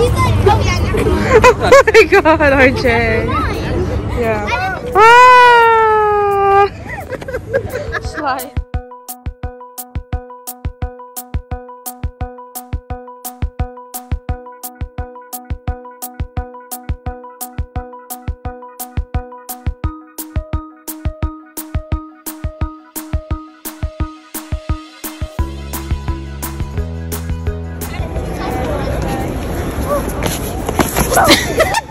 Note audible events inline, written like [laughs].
oh my god, RJ. Yeah. [laughs] Ah! Slide. Oh. [laughs]